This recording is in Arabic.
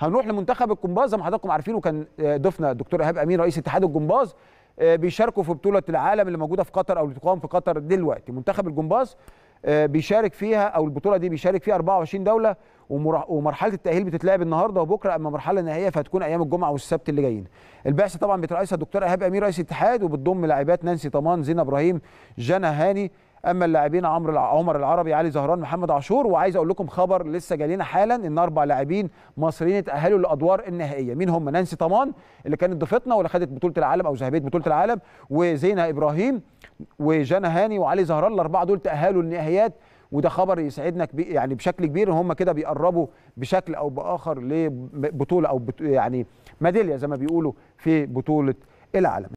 هنروح لمنتخب الجمباز زي ما حضراتكم عارفين وكان ضيفنا الدكتور إيهاب أمين رئيس اتحاد الجمباز بيشاركوا في بطولة العالم اللي موجودة في قطر أو اللي تقام في قطر دلوقتي. منتخب الجمباز بيشارك فيها أو البطولة دي بيشارك فيها 24 دولة ومرحلة التأهيل بتتلعب النهارده وبكرة أما المرحله النهائيه فهتكون أيام الجمعة والسبت اللي جايين. البعثة طبعا بترأسها الدكتور إيهاب أمين رئيس الاتحاد وبتضم لاعبات نانسي طمان زينه إبراهيم جنى هاني أما اللاعبين عمرو عمر العربي علي زهران محمد عاشور وعايز أقول لكم خبر لسه جالينا حالا إن أربع لاعبين مصريين اتأهلوا للأدوار النهائية. مين هم؟ نانسي طمان اللي كانت ضيفتنا واللي خدت بطولة العالم أو ذهبية بطولة العالم وزينة إبراهيم وجنى هاني وعلي زهران. الأربعة دول تأهلوا للنهائيات وده خبر يسعدنا يعني بشكل كبير. ان هم كده بيقربوا بشكل أو بآخر لبطوله أو يعني ميدالية زي ما بيقولوا في بطولة العالم.